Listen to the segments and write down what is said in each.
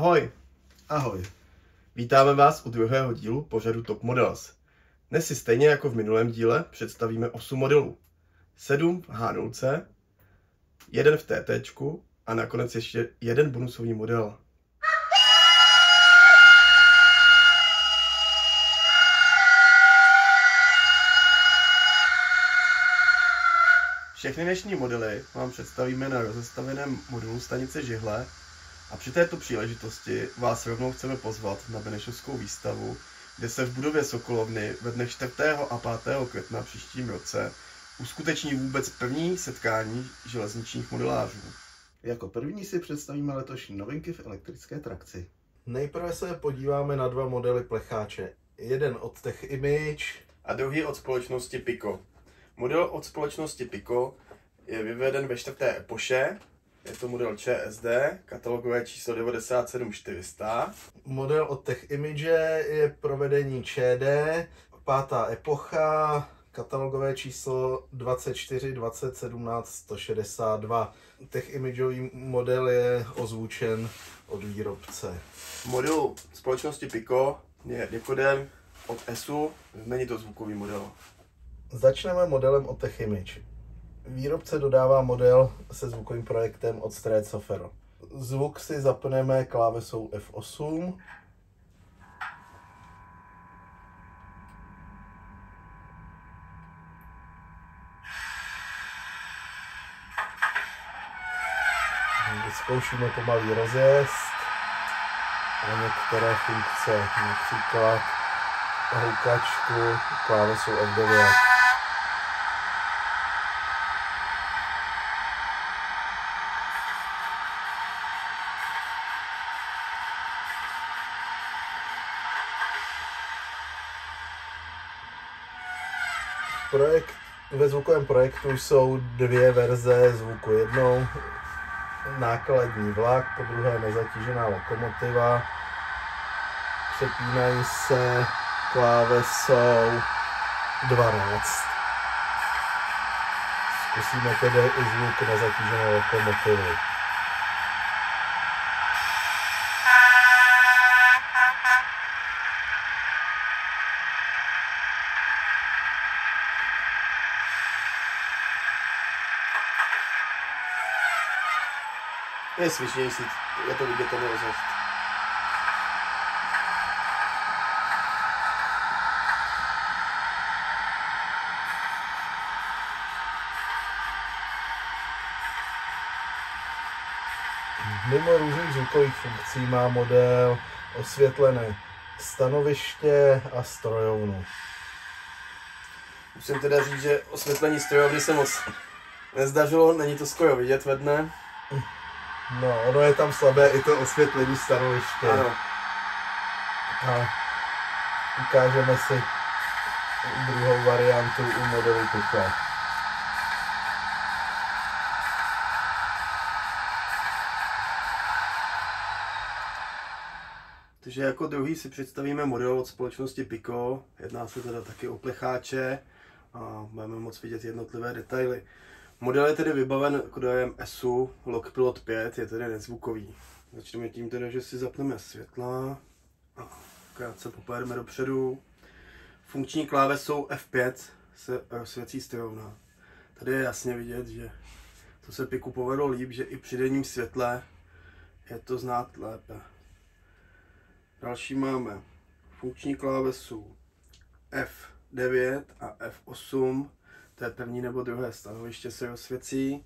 Ahoj, Ahoj. vítáme vás u druhého dílu pořadu Top Models. Dnes si stejně jako v minulém díle představíme 8 modelů. 7 v H0C, jeden v TT a nakonec ještě jeden bonusový model. Všechny dnešní modely vám představíme na rozestaveném modulu stanice Žihle a při této příležitosti vás rovnou chceme pozvat na Benešovskou výstavu, kde se v budově Sokolovny ve dnech 4. a 5. května příštím roce uskuteční vůbec první setkání železničních modelářů. Jako první si představíme letošní novinky v elektrické trakci. Nejprve se podíváme na dva modely plecháče. Jeden od Tech Image, A druhý od společnosti Pico. Model od společnosti Pico je vyveden ve čtvrté epoše, je to model ČSD, katalogové číslo 97400. model od Tech Image je provedení ČD, pátá epocha, katalogové číslo 24 20 17 162. Tech Imageový model je ozvučen od výrobce. Model společnosti Pico je dekodem od ESU, není to zvukový model. Začneme modelem od Tech Image. Výrobce dodává model se zvukovým projektem od Sofero. Zvuk si zapneme klávesou F8. Vyzkoušíme pomalý rozjezd a některé funkce, například houkačku klávesou F9. Ve zvukovém projektu jsou dvě verze zvuku. Jednou nákladní vlak, po druhé nezatížená lokomotiva. Přepínají se klávesou 12. Zkusíme tedy i zvuk nezatížené lokomotivy. Je svižnější, je to vidět ten rozjezd. Mimo různých zvukových funkcí má model osvětlené stanoviště a strojovnu. Musím teda říct, že osvětlení strojovny se moc nezdařilo, není to skoro vidět ve dne. No, ono je tam slabé i to osvětlení stanoviště. Ano, A ukážeme si druhou variantu u modelu Pico. takže jako druhý si představíme model od společnosti Pico. Jedná se teda taky o plecháče a budeme moc vidět jednotlivé detaily. Model je tedy vybaven kodojem ESU Lockpilot 5, je tedy nezvukový. Začneme tím teda, že si zapneme světla a krátce popojedeme dopředu. Funkční klávesou F5 se rozsvěcí strojovna. Tady je jasně vidět, že to se Piku povedlo líp, že i při denním světle je to znát lépe. Další máme funkční klávesu F9 a F8, je první nebo druhé stanoviště se rozsvěcí.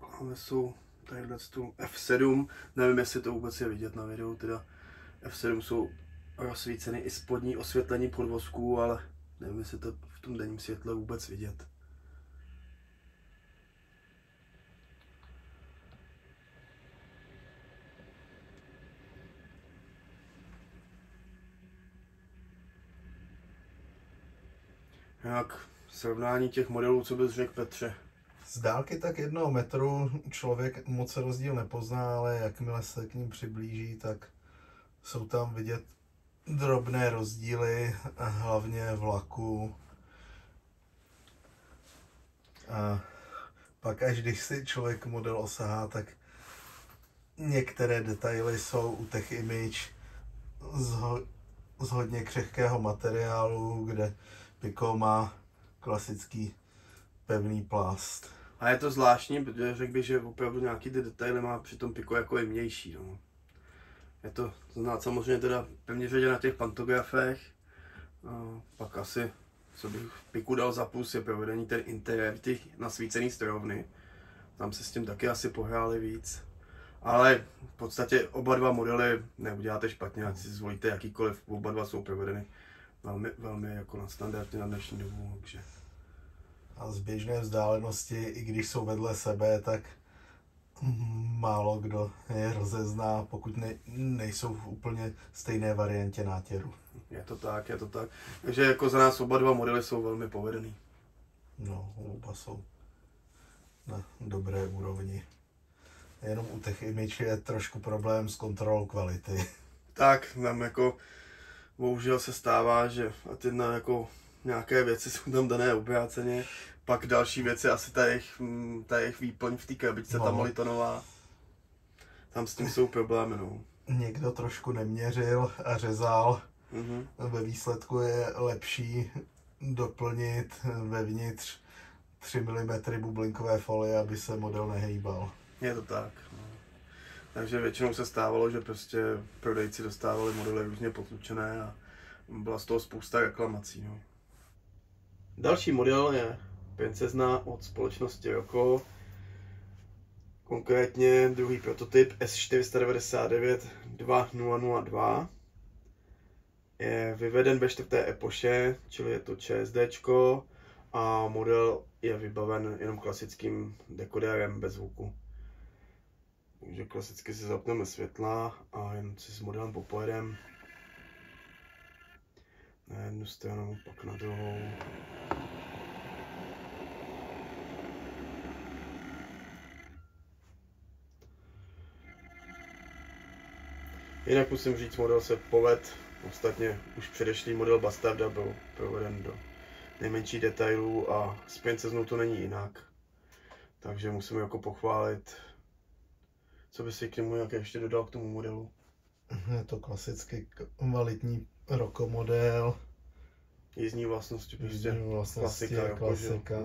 Klávesu tadyhle tu F7, nevím jestli to vůbec je vidět na videu, teda F7 jsou rozsvíceny i spodní osvětlení podvozků, ale nevím jestli to v tom denním světle vůbec vidět. Jak srovnání těch modelů, co bys řekl Petře? Z dálky tak jednoho metru člověk moc rozdíl nepozná, ale jakmile se k ním přiblíží, tak jsou tam vidět drobné rozdíly, hlavně vlaku. A pak až když si člověk model osahá, tak některé detaily jsou u Tech Image z, ho, z hodně křehkého materiálu, kde Pico má klasický pevný plast. A je to zvláštní, protože řekl bych, že opravdu nějaký ty detaily má při tom Pico jako jemnější. No. Je to znát samozřejmě teda pevně řadě na těch pantografech. A pak asi, co bych Piku dal za plus, je provedení ten interiér těch nasvícený strojovny. Tam se s tím taky asi pohráli víc. Ale v podstatě oba dva modely neuděláte špatně, ať si zvolíte jakýkoliv, oba dva jsou provedeny velmi, velmi jako na standardně na dnešní dobu, takže A z běžné vzdálenosti, i když jsou vedle sebe, tak málo kdo je rozezná, pokud ne, nejsou v úplně stejné variantě nátěru. je to tak, je to tak. Takže jako za nás oba dva modely jsou velmi povedený. No, oba jsou na dobré úrovni. Jenom u těch image je trošku problém s kontrolou kvality. Tak, nám jako bohužel se stává, že a ty na jako nějaké věci jsou tam dané obráceně, pak další věci, asi ta jejich, mm, ta jejich výplň v té krabičce, ta No. molitonová, tam s tím jsou problémy, no. Někdo trošku neměřil a řezal. Mhm. Ve výsledku je lepší doplnit vevnitř 3 mm bublinkové folie, aby se model nehejbal. Je to tak. No. Takže většinou se stávalo, že prostě prodejci dostávali modely různě potlučené a byla z toho spousta reklamací. No. Další model je princezna od společnosti Roko. Konkrétně druhý prototyp S499 2002. Je vyveden ve čtvrté epoše, čili je to ČSDčko a model je vybaven jenom klasickým dekodérem bez zvuku. Takže klasicky si zapneme světla a jen si s modelem popojedem na jednu stranu, pak na druhou. Jinak musím říct, model se poved. Ostatně už předešlý model Bastarda byl proveden do nejmenších detailů a s princeznou to není jinak. Takže musím jako pochválit co by si k němu nějaké ještě dodal k tomu modelu? Je to klasicky kvalitní rokomodel. Jízdní vlastnosti, prostě Jízdní vlastnosti, klasika. Jako, klasika.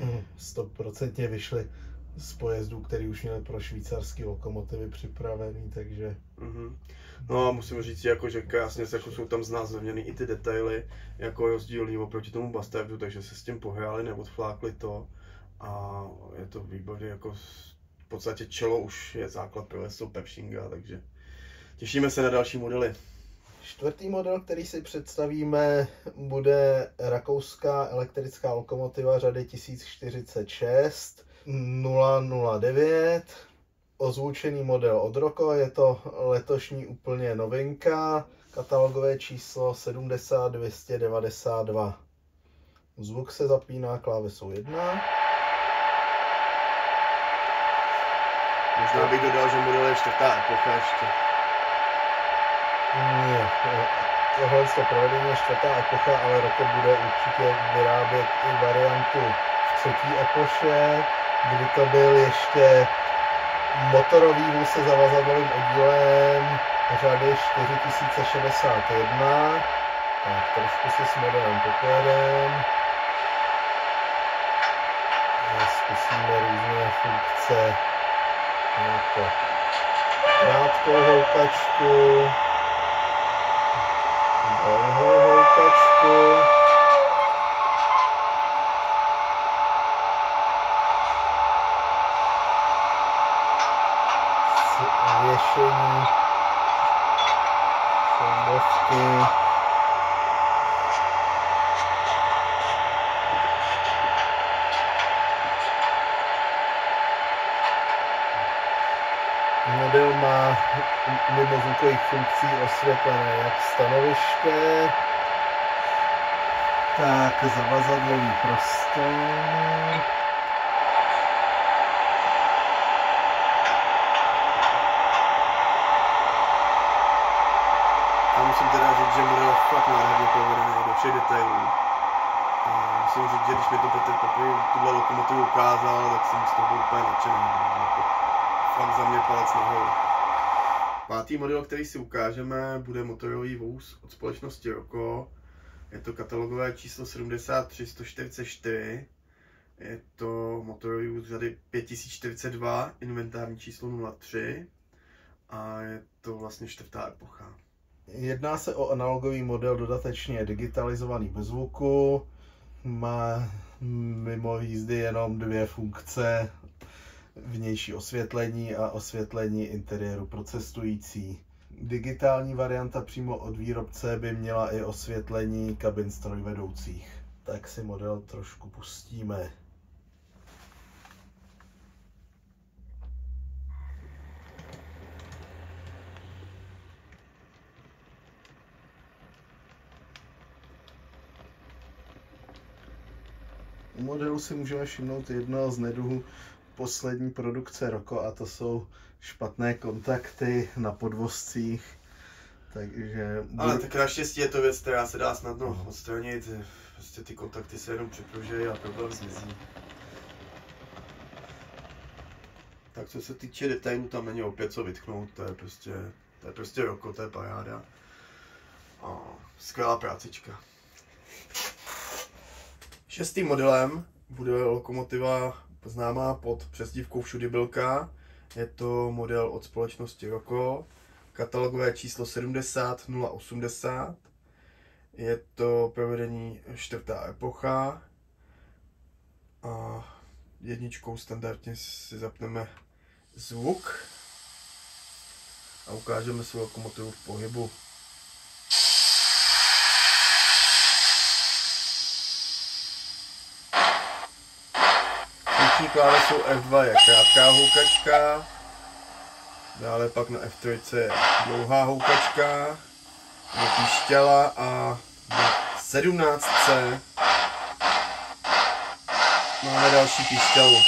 Mm, Stoprocentně vyšly z pojezdů, který už měl pro švýcarský lokomotivy připravený, takže mhm. No a musím říct, jako, že krásně se, jako jsou tam znázorněny i ty detaily, jako rozdílný oproti tomu Bastardu, takže se s tím pohráli, neodflákli to a je to výborně jako v podstatě čelo už je základ pro Pepsinga, takže těšíme se na další modely. Čtvrtý model, který si představíme, bude rakouská elektrická lokomotiva řady 1046 009. Ozvučený model od Roko, je to letošní úplně novinka, katalogové číslo 70292. Zvuk se zapíná klávesou 1. Možná bych dodal, že model je čtvrtá epocha ještě. Ne, tohle to provedení je čtvrtá epocha, ale Roko bude určitě vyrábět i variantu v třetí epoše, kdy to byl ještě motorový vůz se zavazadlovým oddílem řady 4061. Tak trošku si s modelem popojedem. A Zkusíme různé funkce jako krátkou houkačku, dlouhou houkačku. S věšení šoubovky. Model má mimo zvukových funkcí osvětlené jak stanoviště, tak zavazadlový prostor. Já musím teda říct, že model fakt nádherně povedený do všech detailů. A musím říct, že když mi to Petr poprvé tuhle lokomotivu ukázal, tak jsem z toho byl úplně nadšený. Jako, fakt za mě palec nahoru. Pátý model, který si ukážeme, bude motorový vůz od společnosti Roko. Je to katalogové číslo 73144. Je to motorový vůz řady 5042, inventární číslo 03. A je to vlastně čtvrtá epocha. Jedná se o analogový model dodatečně digitalizovaný bez zvuku. Má mimo jízdy jenom dvě funkce. Vnější osvětlení a osvětlení interiéru pro cestující. Digitální varianta přímo od výrobce by měla i osvětlení kabin strojvedoucích. Tak si model trošku pustíme. U modelu si můžeme všimnout jednoho z neduhů poslední produkce Roko a to jsou špatné kontakty na podvozcích. Takže Ale tak naštěstí je to věc, která se dá snadno odstranit. Prostě ty kontakty se jenom připružejí a problém zmizí. Tak co se týče detailů, tam není opět co vytknout, to je prostě, to je prostě roko, to je paráda. A skvělá prácička. Šestým modelem bude lokomotiva známá pod přezdívkou Všudy Bylka. Je to model od společnosti Roko, katalogové číslo 70080. Je to provedení čtvrtá epocha. A jedničkou standardně si zapneme zvuk a ukážeme si lokomotivu v pohybu. Funkční klávesou F2 je krátká houkačka, dále pak na F3 je dlouhá houkačka, je píšťala a na 17 máme další píšťalu.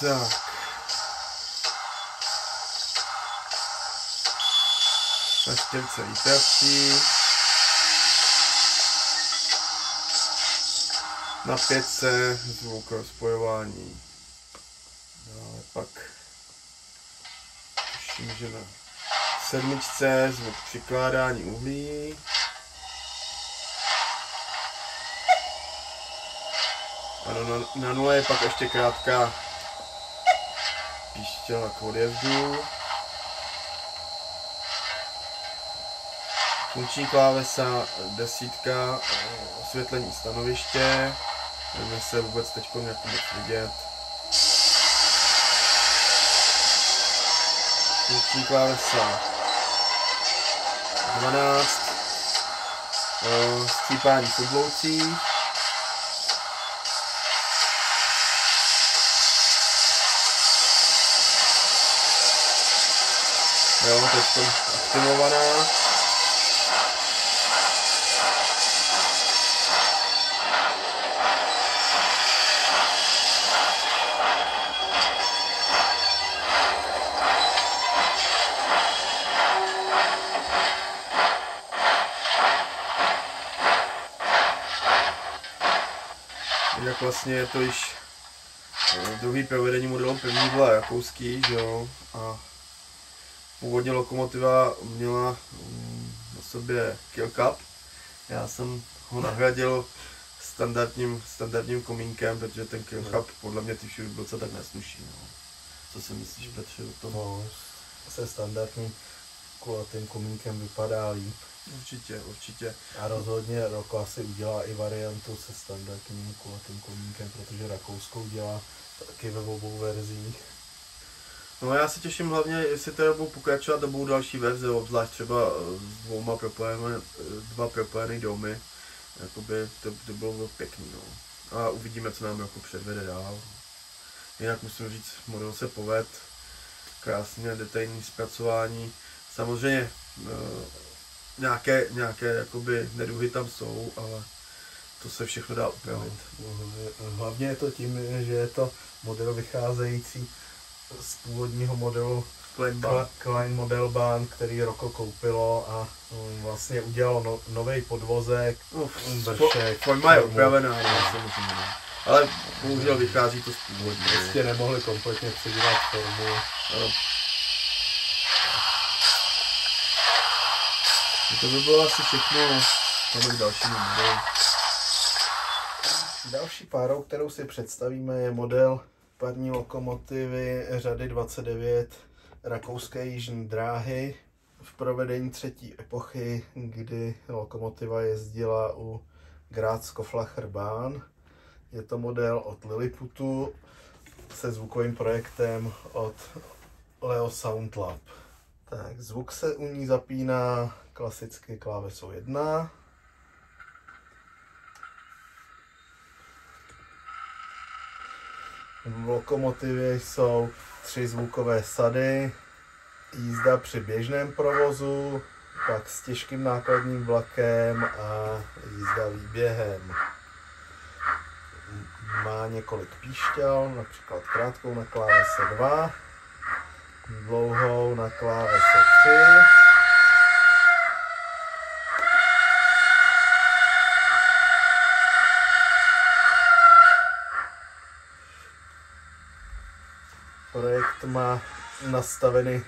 Tak. Na čtyřce výpravčí. Na pětce zvuk rozpojování. Dále pak tuším, že na sedmičce zvuk přikládání uhlí. Ano, na, na nule je pak ještě krátká píšťala k odjezdu. Funkční klávesa, desítka, osvětlení stanoviště. Nevím, jestli je vůbec teď jako moc vidět. Funkční klávesa 12. eh, Skřípání v obloucích. Jo, teď aktivovaná. Vlastně je to již eh, druhý provedení modelu první byla rakouský, že jo, a původně lokomotiva měla mm, na sobě kill cup. Já jsem ho nahradil standardním, standardním komínkem, protože ten kill cup podle mě ty všude tak nesluší. No. Co si myslíš, Petře, o tom? no, se standardním kulatým komínkem vypadá líp. Určitě, určitě. A rozhodně Roko asi udělá i variantu se standardním kulatým komínkem, protože Rakousko udělá taky ve obou verzích. No já se těším hlavně, jestli teda budou pokračovat a budou další verze, obzvlášť třeba eh, s dvouma propojené, eh, dva propojené domy. Jakoby to, to bylo bylo pěkný, no. A uvidíme, co nám jako předvede dál. Jinak musím říct, model se poved, krásně detailní zpracování. Samozřejmě eh, nějaké, nějaké jakoby neduhy tam jsou, ale to se všechno dá upravit. No, hlavně je to tím, že je to model vycházející z původního modelu Klein Kle- Klein Modelbahn, který Roko koupilo a mm, vlastně udělal no, nový podvozek, No, Bršek, forma je upravená, no, samozřejmě. no. Ale bohužel vychází to z původní. prostě nemohli kompletně předělat formu. Ano. To by bylo asi všechno. Tam k dalšímu modelu. Další párou, kterou si představíme, je model parní lokomotivy řady 29 rakouské jižní dráhy v provedení třetí epochy, kdy lokomotiva jezdila u Graz Koflacher Bahn. Je to model od Liliputu se zvukovým projektem od Leo Sound Lab. Tak, zvuk se u ní zapíná klasicky klávesou 1, V lokomotivě jsou tři zvukové sady, jízda při běžném provozu, pak s těžkým nákladním vlakem a jízda výběhem. Má několik píšťal, například krátkou na klávese 2, dlouhou na klávese 3, Projekt má nastaveny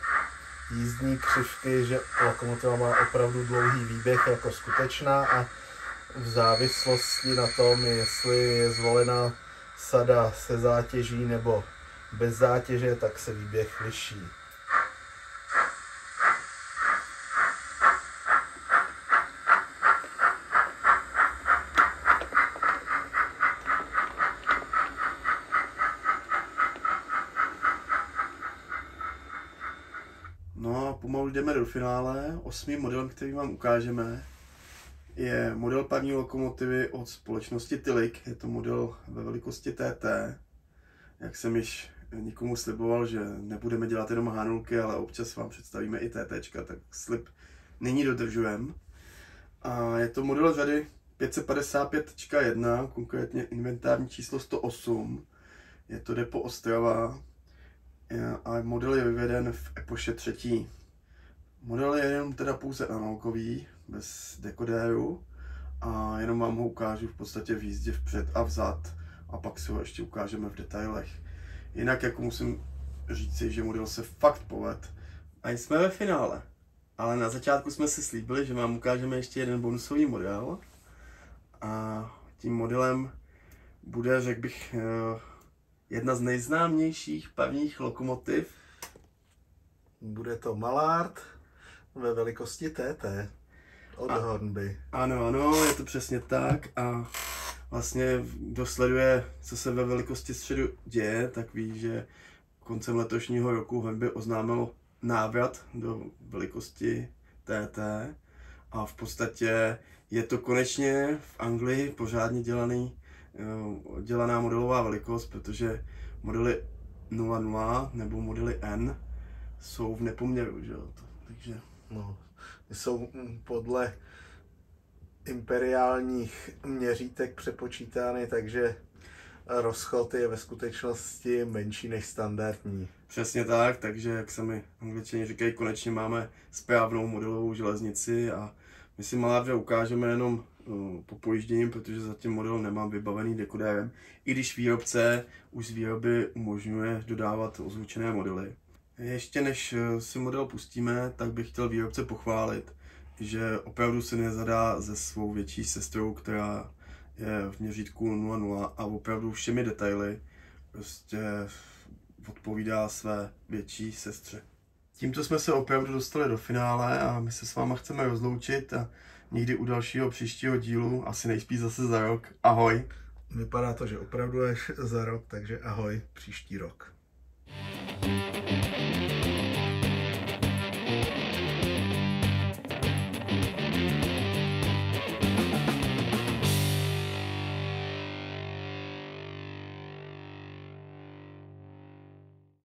jízdní křivky, že lokomotiva má opravdu dlouhý výběh jako skutečná a v závislosti na tom, jestli je zvolena sada se zátěží nebo bez zátěže, tak se výběh liší. No pomalu jdeme do finále. Osmým modelem, který vám ukážeme, je model parní lokomotivy od společnosti Tilik. Je to model ve velikosti TT. Jak jsem již nikomu sliboval, že nebudeme dělat jenom hánulky, ale občas vám představíme i TT, tak slib nyní dodržujem. A je to model řady 555.1, konkrétně inventární číslo 108. Je to depo Ostrava, a model je vyveden v epoše třetí. Model je jenom teda pouze analogový, bez dekodéru a jenom vám ho ukážu v podstatě v jízdě vpřed a vzad a pak si ho ještě ukážeme v detailech. Jinak jako musím říci, že model se fakt poved a jsme ve finále. Ale na začátku jsme si slíbili, že vám ukážeme ještě jeden bonusový model a tím modelem bude, řekl bych, eh, jedna z nejznámějších parních lokomotiv. Bude to Malard ve velikosti TT od A- Hornby. Ano, ano, je to přesně tak a vlastně kdo sleduje, co se ve velikosti středu děje, tak ví, že koncem letošního roku Hornby oznámil návrat do velikosti TT a v podstatě je to konečně v Anglii pořádně dělaný, eh, dělaná modelová velikost, protože modely 00 nebo modely N jsou v nepoměru, že jo, takže No, jsou podle imperiálních měřítek přepočítány, takže rozchod je ve skutečnosti menší než standardní. Přesně tak, takže jak se mi angličani říkají, konečně máme správnou modelovou železnici a my si Malavře ukážeme jenom uh, po pojíždění, protože zatím model nemám vybavený dekodérem, i když výrobce už z výroby umožňuje dodávat ozvučené modely. Ještě než uh, si model pustíme, tak bych chtěl výrobce pochválit, že opravdu se nezadá se svou větší sestrou, která je v měřítku 00 a opravdu všemi detaily prostě odpovídá své větší sestře. Tímto jsme se opravdu dostali do finále a my se s váma chceme rozloučit a někdy u dalšího příštího dílu, asi nejspíš zase za rok. Ahoj! Vypadá to, že opravdu až za rok, takže ahoj příští rok. thank you